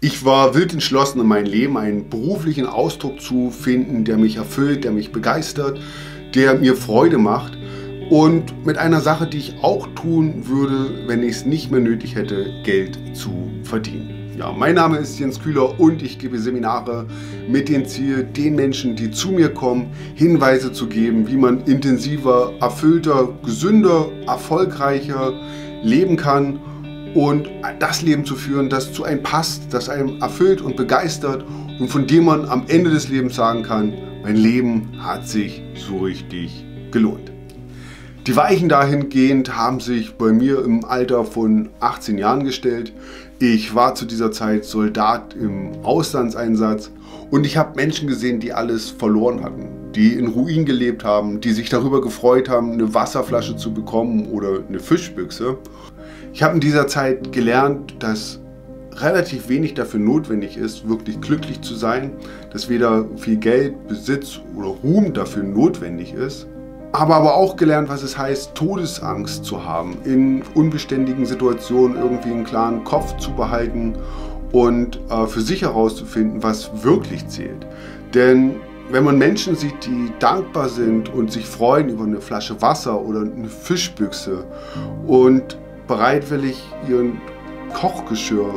Ich war wild entschlossen, in meinem Leben einen beruflichen Ausdruck zu finden, der mich erfüllt, der mich begeistert, der mir Freude macht und mit einer Sache, die ich auch tun würde, wenn ich es nicht mehr nötig hätte, Geld zu verdienen. Ja, mein Name ist Jens Kühler und ich gebe Seminare mit dem Ziel, den Menschen, die zu mir kommen, Hinweise zu geben, wie man intensiver, erfüllter, gesünder, erfolgreicher leben kann und das Leben zu führen, das zu einem passt, das einem erfüllt und begeistert und von dem man am Ende des Lebens sagen kann, mein Leben hat sich so richtig gelohnt. Die Weichen dahingehend haben sich bei mir im Alter von 18 Jahren gestellt. Ich war zu dieser Zeit Soldat im Auslandseinsatz und ich habe Menschen gesehen, die alles verloren hatten, die in Ruin gelebt haben, die sich darüber gefreut haben, eine Wasserflasche zu bekommen oder eine Fischbüchse. Ich habe in dieser Zeit gelernt, dass relativ wenig dafür notwendig ist, wirklich glücklich zu sein, dass weder viel Geld, Besitz oder Ruhm dafür notwendig ist. Habe aber auch gelernt, was es heißt, Todesangst zu haben, in unbeständigen Situationen irgendwie einen klaren Kopf zu behalten und äh, für sich herauszufinden, was wirklich zählt. Denn wenn man Menschen sieht, die dankbar sind und sich freuen über eine Flasche Wasser oder eine Fischbüchse und bereitwillig ihren Kochgeschirr,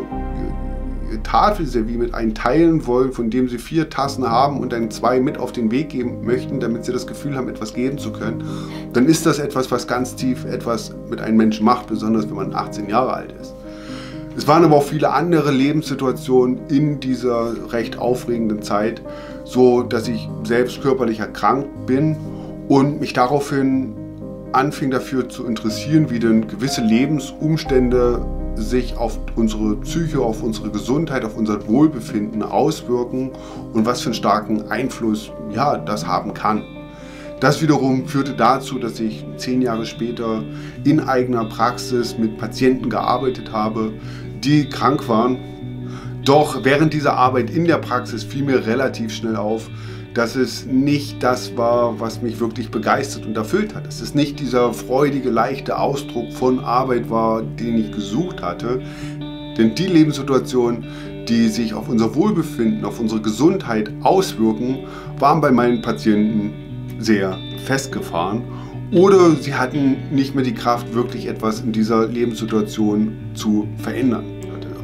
ihr Tafelservie mit einem teilen wollen, von dem sie vier Tassen haben und dann zwei mit auf den Weg geben möchten, damit sie das Gefühl haben, etwas geben zu können, dann ist das etwas, was ganz tief etwas mit einem Menschen macht, besonders wenn man 18 Jahre alt ist. Es waren aber auch viele andere Lebenssituationen in dieser recht aufregenden Zeit, so dass ich selbst körperlich erkrankt bin und mich daraufhin anfing dafür zu interessieren, wie denn gewisse Lebensumstände sich auf unsere Psyche, auf unsere Gesundheit, auf unser Wohlbefinden auswirken und was für einen starken Einfluss ja, das haben kann. Das wiederum führte dazu, dass ich zehn Jahre später in eigener Praxis mit Patienten gearbeitet habe, die krank waren. Doch während dieser Arbeit in der Praxis fiel mir relativ schnell auf, dass es nicht das war, was mich wirklich begeistert und erfüllt hat. Dass es nicht dieser freudige, leichte Ausdruck von Arbeit war, den ich gesucht hatte. Denn die Lebenssituationen, die sich auf unser Wohlbefinden, auf unsere Gesundheit auswirken, waren bei meinen Patienten sehr festgefahren oder sie hatten nicht mehr die Kraft, wirklich etwas in dieser Lebenssituation zu verändern.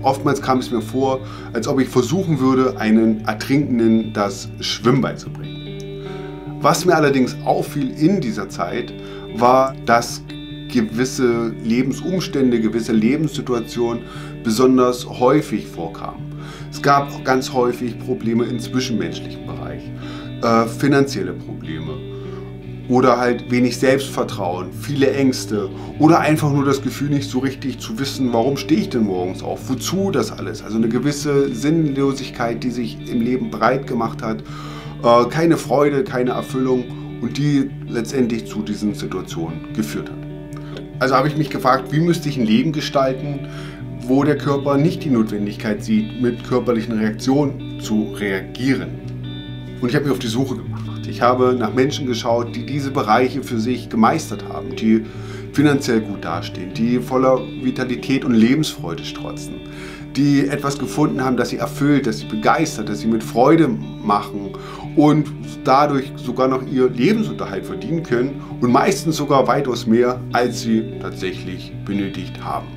Oftmals kam es mir vor, als ob ich versuchen würde, einen Ertrinkenden das Schwimmen beizubringen. Was mir allerdings auffiel in dieser Zeit, war, dass gewisse Lebensumstände, gewisse Lebenssituationen besonders häufig vorkamen. Es gab ganz häufig Probleme im zwischenmenschlichen Bereich, äh, finanzielle Probleme, oder halt wenig Selbstvertrauen, viele Ängste oder einfach nur das Gefühl nicht so richtig zu wissen, warum stehe ich denn morgens auf, wozu das alles. Also eine gewisse Sinnlosigkeit, die sich im Leben breit gemacht hat, äh, keine Freude, keine Erfüllung und die letztendlich zu diesen Situationen geführt hat. Also habe ich mich gefragt, wie müsste ich ein Leben gestalten, wo der Körper nicht die Notwendigkeit sieht, mit körperlichen Reaktionen zu reagieren. Und ich habe mich auf die Suche gemacht. Ich habe nach Menschen geschaut, die diese Bereiche für sich gemeistert haben, die finanziell gut dastehen, die voller Vitalität und Lebensfreude strotzen, die etwas gefunden haben, das sie erfüllt, das sie begeistert, das sie mit Freude machen und dadurch sogar noch ihr Lebensunterhalt verdienen können und meistens sogar weitaus mehr, als sie tatsächlich benötigt haben.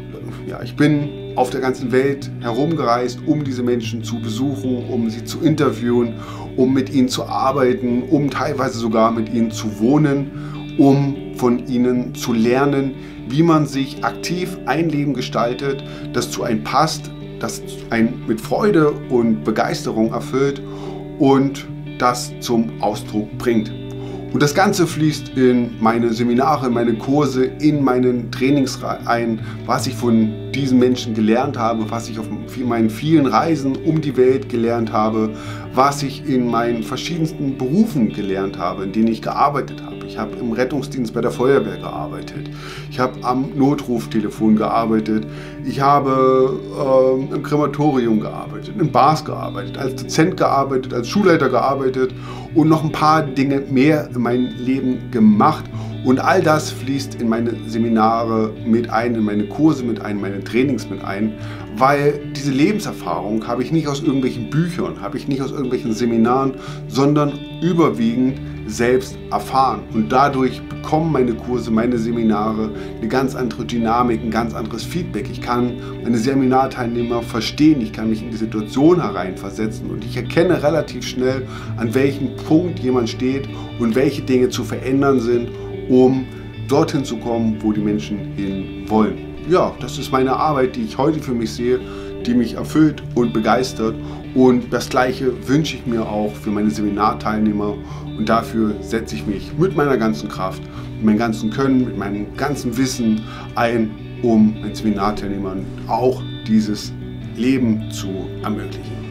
Ja, ich bin auf der ganzen Welt herumgereist, um diese Menschen zu besuchen, um sie zu interviewen, um mit ihnen zu arbeiten, um teilweise sogar mit ihnen zu wohnen, um von ihnen zu lernen, wie man sich aktiv ein Leben gestaltet, das zu einem passt, das einen mit Freude und Begeisterung erfüllt und das zum Ausdruck bringt. Und das Ganze fließt in meine Seminare, in meine Kurse, in meinen Trainings ein, was ich von diesen Menschen gelernt habe, was ich auf meinen vielen Reisen um die Welt gelernt habe, was ich in meinen verschiedensten Berufen gelernt habe, in denen ich gearbeitet habe. Ich habe im Rettungsdienst bei der Feuerwehr gearbeitet. Ich habe am Notruftelefon gearbeitet. Ich habe äh, im Krematorium gearbeitet, in Bars gearbeitet, als Dozent gearbeitet, als Schulleiter gearbeitet und noch ein paar Dinge mehr in meinem Leben gemacht Und all das fließt in meine Seminare mit ein, in meine Kurse mit ein, in meine Trainings mit ein, weil diese Lebenserfahrung habe ich nicht aus irgendwelchen Büchern, habe ich nicht aus irgendwelchen Seminaren, sondern überwiegend selbst erfahren. Und dadurch bekommen meine Kurse, meine Seminare eine ganz andere Dynamik, ein ganz anderes Feedback. Ich kann meine Seminarteilnehmer verstehen, ich kann mich in die Situation hereinversetzen und ich erkenne relativ schnell, an welchem Punkt jemand steht und welche Dinge zu verändern sind, um dorthin zu kommen, wo die Menschen hin wollen. Ja, das ist meine Arbeit, die ich heute für mich sehe, die mich erfüllt und begeistert. Und das Gleiche wünsche ich mir auch für meine Seminarteilnehmer. Und dafür setze ich mich mit meiner ganzen Kraft, mit meinem ganzen Können, mit meinem ganzen Wissen ein, um meinen Seminarteilnehmern auch dieses Leben zu ermöglichen.